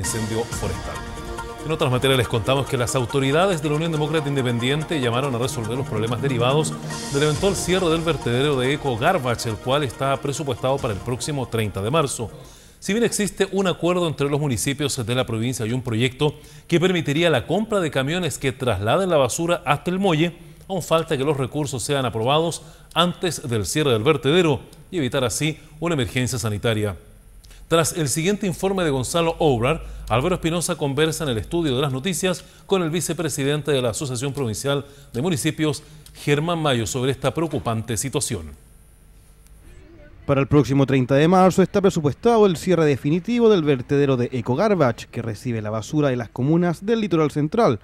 incendio forestal. En otras materias les contamos que las autoridades de la Unión Demócrata Independiente llamaron a resolver los problemas derivados del eventual cierre del vertedero de Eco Garbage, el cual está presupuestado para el próximo 30 de marzo. Si bien existe un acuerdo entre los municipios de la provincia y un proyecto que permitiría la compra de camiones que trasladen la basura hasta el muelle, aún falta que los recursos sean aprobados antes del cierre del vertedero y evitar así una emergencia sanitaria. Tras el siguiente informe de Gonzalo Obrar, Álvaro Espinosa conversa en el estudio de las noticias con el vicepresidente de la Asociación Provincial de Municipios, Germán Mayo, sobre esta preocupante situación. Para el próximo 30 de marzo está presupuestado el cierre definitivo del vertedero de Eco Garbage, que recibe la basura de las comunas del litoral central.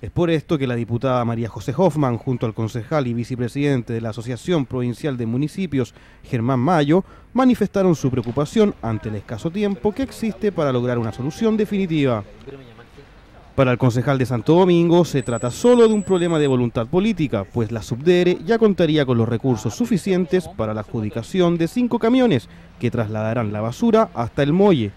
Es por esto que la diputada María José Hoffman, junto al concejal y vicepresidente de la Asociación Provincial de Municipios, Germán Mayo, manifestaron su preocupación ante el escaso tiempo que existe para lograr una solución definitiva. Para el concejal de Santo Domingo se trata solo de un problema de voluntad política, pues la Subdere ya contaría con los recursos suficientes para la adjudicación de cinco camiones que trasladarán la basura hasta el muelle.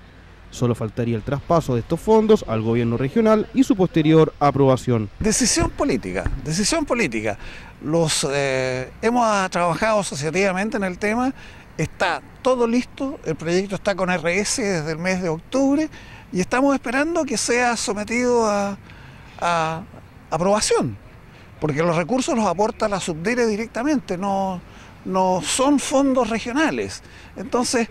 Solo faltaría el traspaso de estos fondos al gobierno regional y su posterior aprobación. Decisión política, decisión política. Los eh, hemos trabajado asociativamente en el tema, está todo listo, el proyecto está con RS desde el mes de octubre y estamos esperando que sea sometido a, aprobación, porque los recursos los aporta la subdire directamente, no, no son fondos regionales. Entonces,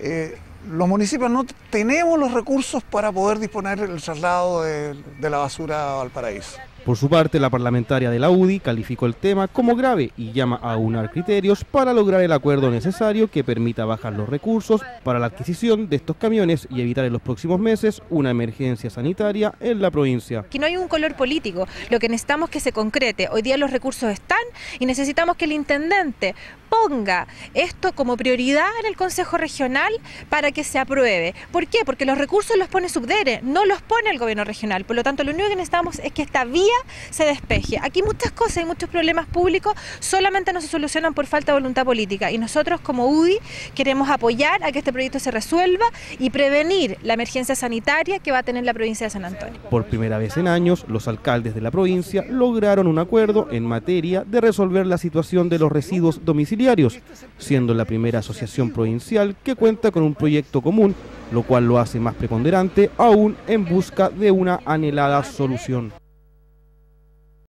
eh, los municipios no tenemos los recursos para poder disponer el traslado de, de la basura a Valparaíso. Por su parte, la parlamentaria de la UDI calificó el tema como grave y llama a unar criterios para lograr el acuerdo necesario que permita bajar los recursos para la adquisición de estos camiones y evitar en los próximos meses una emergencia sanitaria en la provincia. Aquí no hay un color político, lo que necesitamos es que se concrete. Hoy día los recursos están y necesitamos que el intendente ponga esto como prioridad en el Consejo Regional para que se apruebe. ¿Por qué? Porque los recursos los pone Subdere, no los pone el gobierno regional. Por lo tanto, lo único que necesitamos es que esta vía se despeje. Aquí muchas cosas y muchos problemas públicos solamente no se solucionan por falta de voluntad política y nosotros como UDI queremos apoyar a que este proyecto se resuelva y prevenir la emergencia sanitaria que va a tener la provincia de San Antonio. Por primera vez en años, los alcaldes de la provincia lograron un acuerdo en materia de resolver la situación de los residuos domiciliarios, siendo la primera asociación provincial que cuenta con un proyecto común, lo cual lo hace más preponderante aún en busca de una anhelada solución.